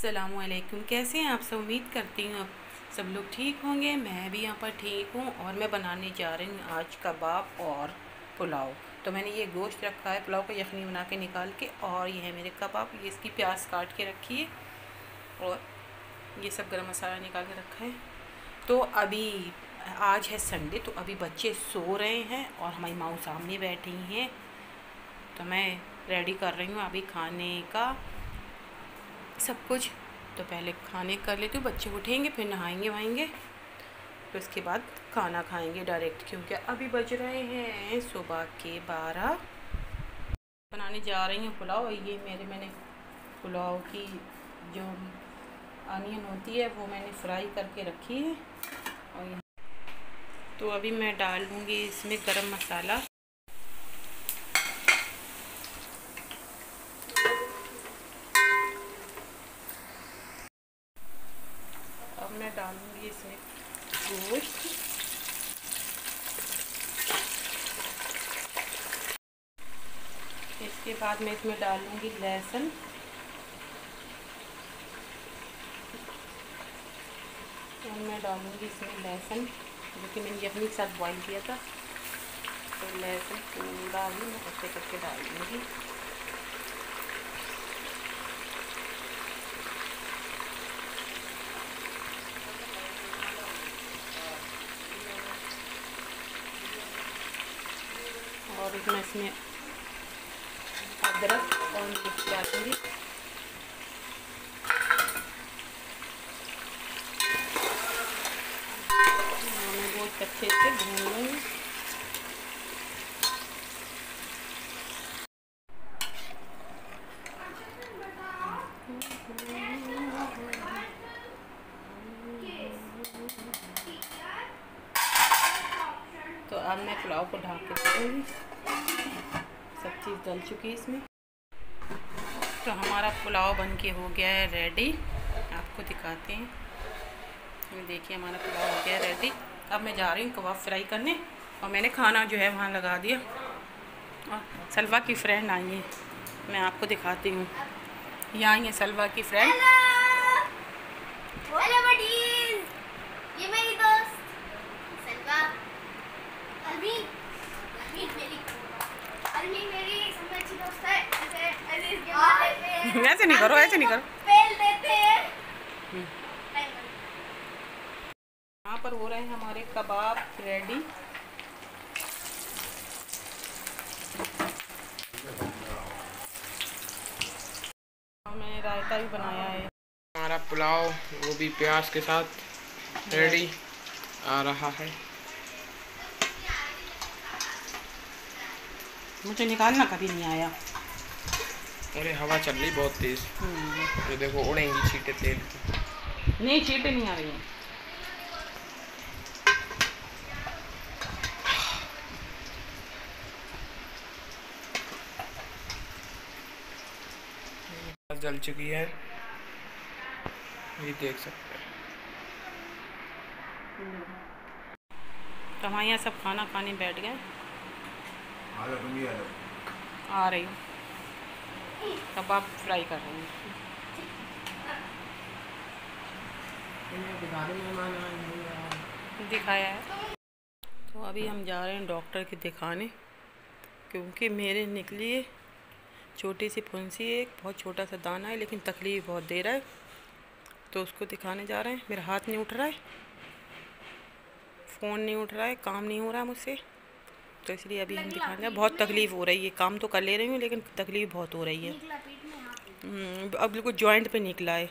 असलकुम कैसे हैं आप सब? उम्मीद करती हूँ आप सब लोग ठीक होंगे। मैं भी यहाँ पर ठीक हूँ और मैं बनाने जा रही हूँ आज कबाब और पुलाव। तो मैंने ये गोश्त रखा है, पुलाव को यखनी बना के निकाल के और ये है मेरे कबाब। ये इसकी प्याज काट के रखी है और ये सब गरम मसाला निकाल के रखा है। तो अभी आज है संडे तो अभी बच्चे सो रहे हैं और हमारी माँ सामने बैठी हैं। तो मैं रेडी कर रही हूँ अभी खाने का। सब कुछ। तो पहले खाने कर लेती हूँ, बच्चे उठेंगे, फिर नहाएँगे, वहाएँगे। फिर तो उसके बाद खाना खाएँगे डायरेक्ट क्योंकि अभी बज रहे हैं सुबह के बारह। बनाने जा रही हूँ पुलाव ये मेरे, मैंने पुलाव की जो अनियन होती है, वो मैंने फ्राई करके रखी है। और तो अभी मैं डालूँगी इसमें गरम मसाला। मैं डालूँगी इसमें गोश्त इसके बाद मैं इसमें डालूँगी लहसुन। और मैं डालूँगी इसमें लहसुन, जो कि मैंने यखनी के साथ बॉईल किया था। तो लहसुन पूरा ही मैं ऐसे करके डाल दूँगी और एक मैं इसमें अदरक और मिर्च डालूँगी। मैं बहुत अच्छे से भून तो अब मैं पुलाव को ढाक के चीज़ डल चुकी है इसमें। तो हमारा पुलाव बन के हो गया है रेडी आपको दिखाते हैं। ये देखिए, हमारा पुलाव हो गया है रेडी अब मैं जा रही हूँ कबाब फ्राई करने और मैंने खाना जो है वहाँ लगा दिया। और सलवा की फ्रेंड आई है। मैं आपको दिखाती हूँ। ये आई है सलवा की फ्रेंड ये मेरी दोस्त। सलवा मेरी सबसे अच्छी दोस्त है ऐसे हैं नहीं करो ऐसे नहीं करो। पेल देते हैं। यहाँ पर हो रहे हैं हमारे कबाब रेडी। मैंने रायता भी बनाया है। हमारा पुलाव वो भी प्याज के साथ रेडी आ रहा है। मुझे निकालना कभी नहीं आया। अरे हवा चल रही बहुत तेज। ये देखो उड़ेंगी छीटे तेल की। नहीं चीटें नहीं आ रही हैं। जल चुकी है। ये देख सकते हैं। तो हमारे यहाँ सब खाना खाने बैठ गए। आ रही हूँ। कबाब फ्राई कर रही हूँ। दिखाया है। तो अभी हम जा रहे हैं डॉक्टर के दिखाने क्योंकि मेरे निकली है। छोटी सी फुंसी है एक बहुत छोटा सा दाना है लेकिन तकलीफ़ बहुत दे रहा है। तो उसको दिखाने जा रहे हैं। मेरा हाथ नहीं उठ रहा है। फ़ोन नहीं उठ रहा है काम नहीं हो रहा है मुझसे। तो इसलिए अभी हम दिखाने बहुत तकलीफ़ हो रही है। काम तो कर ले रही हूँ लेकिन तकलीफ़ बहुत हो रही है। हम्म, अब बिल्कुल जॉइंट पे निकला है।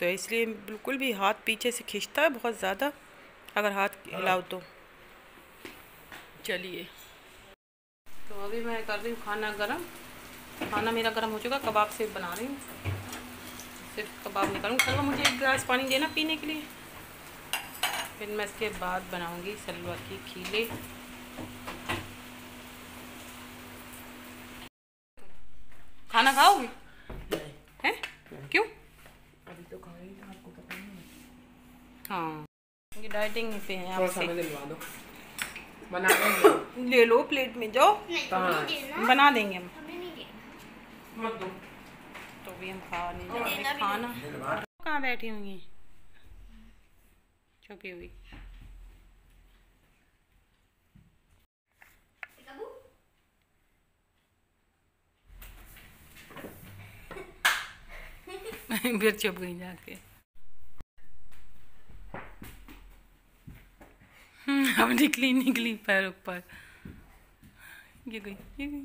तो इसलिए बिल्कुल भी हाथ पीछे से खींचता है बहुत ज़्यादा। अगर हाथ हिलाओ तो। चलिए। तो अभी मैं कर रही हूँ खाना गरम। खाना मेरा गर्म हो चुका कबाब से बना रही हूँ। सिर्फ़ कबाब निकालूँगी। सलवा मुझे एक गिलास पानी देना पीने के लिए। फिर मैं इसके बाद बनाऊँगी सलवा की खीले खाना खाओगे हैं? क्यों? अभी तो खाएँगे आपको पता नहीं। हाँ। ये डाइटिंग पे हैं आपसे। दिलवा दो। बना देंगे। ले लो प्लेट में जाओ। नहीं नहीं बना देंगे हम। नहीं मत दो। तो अभी हम खाने जा रहे देना हैं भी खाना। कहाँ बैठी हुई हैं? छुपी हुई। फिर चुप गई जाके। अब निकली निकली पैर ऊपर। ये गई ये गई।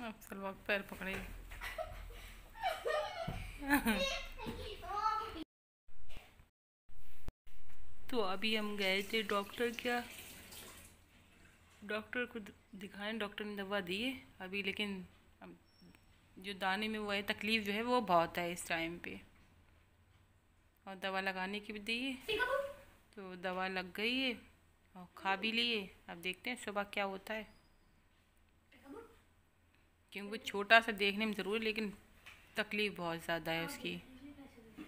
अब सलवा पैर पकड़े। तो अभी हम गए थे डॉक्टर, क्या? डॉक्टर को दिखाएँ, डॉक्टर ने दवा दी है अभी, लेकिन अब जो दाने में वो है, तकलीफ़ जो है, वो बहुत है इस टाइम पे। और दवा लगाने की भी दी है। तो दवा लग गई है, और खा भी लिए अब देखते हैं सुबह क्या होता है। क्योंकि छोटा सा देखने में ज़रूर, लेकिन तकलीफ़ बहुत ज़्यादा है उसकी।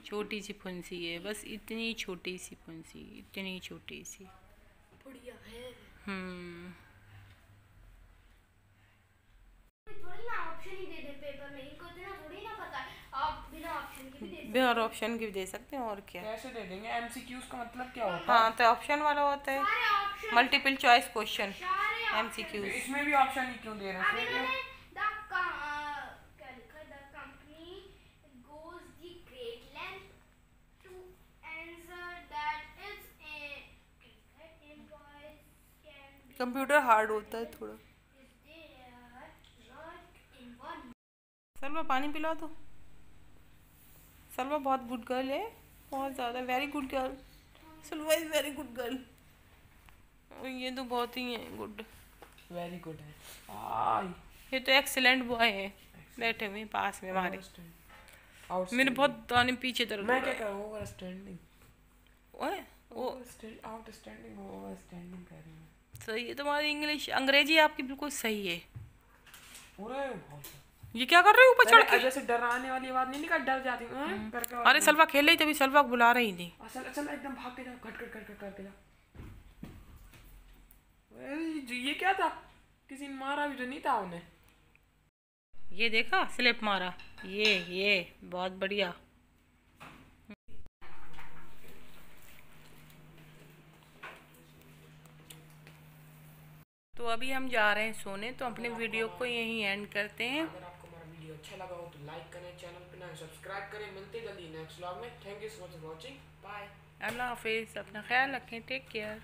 छोटी सी फुंसी है बस इतनी छोटी सी फुंसी इतनी छोटी सी। बढ़िया हम्म। ऑप्शन दे दे पेपर में इनको इतना थोड़ी ना पता आप बिना ऑप्शन के भी दे सकते बिहार ऑप्शन की भी दे सकते हैं और क्या? कैसे दे देंगे? एमसीक्यूज का मतलब क्या होता है? हाँ तो ऑप्शन वाला होता है। मल्टीपल चॉइस क्वेश्चन सारे एम सी है इसमें भी ऑप्शन ही क्यों दे रहे हैं? कंप्यूटर हार्ड होता है थोड़ा। सलवा पानी पिला दो। सलवा बहुत गुड गर्ल है बहुत ज़्यादा very good girl Salwa is very good girl ये तो बहुत ही है गुड वेरी गुड है। ये तो एक्सीलेंट बॉय है। बैठे हुए पास में हमारे मेरे बहुत दाने पीछे दर्द मैं क्या करूँ? ओवर स्टैंडिंग ओए वो आउट स्टैंडिंग ओवर स्टैंडिंग कर रही हूँ। सही है तुम्हारी इंग्लिश अंग्रेज़ी आपकी बिल्कुल सही है। ये क्या कर रहे हो ऊपर चढ़ पहले जैसे डराने वाली आवाज़ नहीं निकल डर जाती हूँ। हाँ? के अरे सलवा खेल रही तभी सलवा को बुला रही थी असल असल एकदम भाग के खट खट खट खट करके जी, ये क्या था? किसी ने मारा भी तो नहीं था उन्हें। ये देखा स्लिप मारा। ये ये बहुत बढ़िया। तो अभी हम जा रहे हैं सोने तो अपने वीडियो को यही एंड करते हैं। अगर आपको हमारा वीडियो अच्छा लगा हो तो लाइक करें चैनल पे ना सब्सक्राइब करें। मिलते जल्दी नेक्स्ट व्लॉग में। Thank you so much for watching bye अल्लाह हाफिज़ अपना ख्याल रखें। Take care